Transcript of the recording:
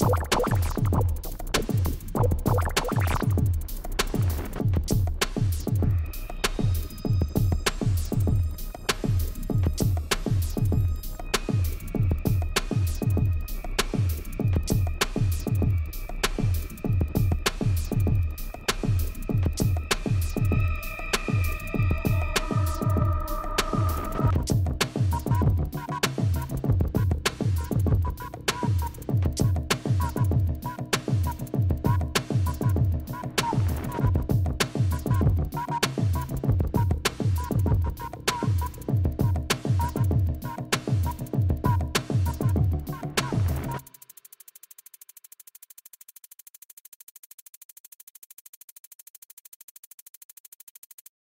you